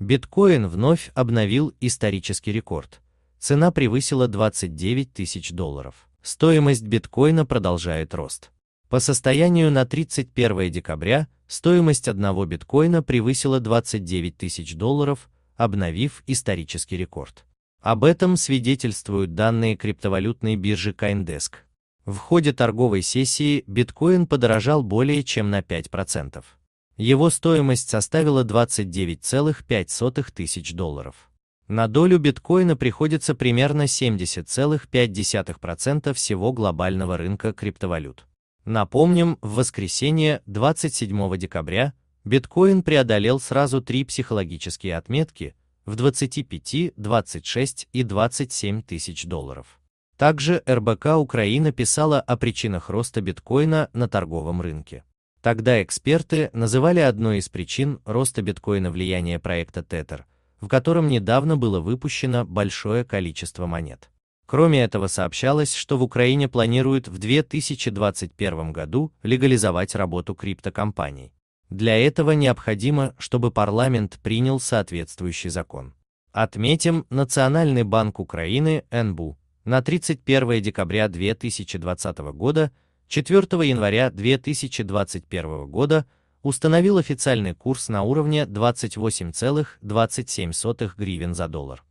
Биткоин вновь обновил исторический рекорд. Цена превысила 29 тысяч долларов. Стоимость биткоина продолжает рост. По состоянию на 31 декабря стоимость одного биткоина превысила 29 тысяч долларов, обновив исторический рекорд. Об этом свидетельствуют данные криптовалютной биржи CoinDesk. В ходе торговой сессии биткоин подорожал более чем на 5%. Его стоимость составила 29,5 тысяч долларов. На долю биткоина приходится примерно 70,5% всего глобального рынка криптовалют. Напомним, в воскресенье 27 декабря биткоин преодолел сразу три психологические отметки в 25, 26 и 27 тысяч долларов. Также РБК Украина писала о причинах роста биткоина на торговом рынке. Тогда эксперты называли одной из причин роста биткоина влияние проекта Tether, в котором недавно было выпущено большое количество монет. Кроме этого сообщалось, что в Украине планируют в 2021 году легализовать работу криптокомпаний. Для этого необходимо, чтобы парламент принял соответствующий закон. Отметим, Национальный банк Украины НБУ на 31 декабря 2020 года 4 января 2021 года установил официальный курс на уровне 28,27 гривен за доллар.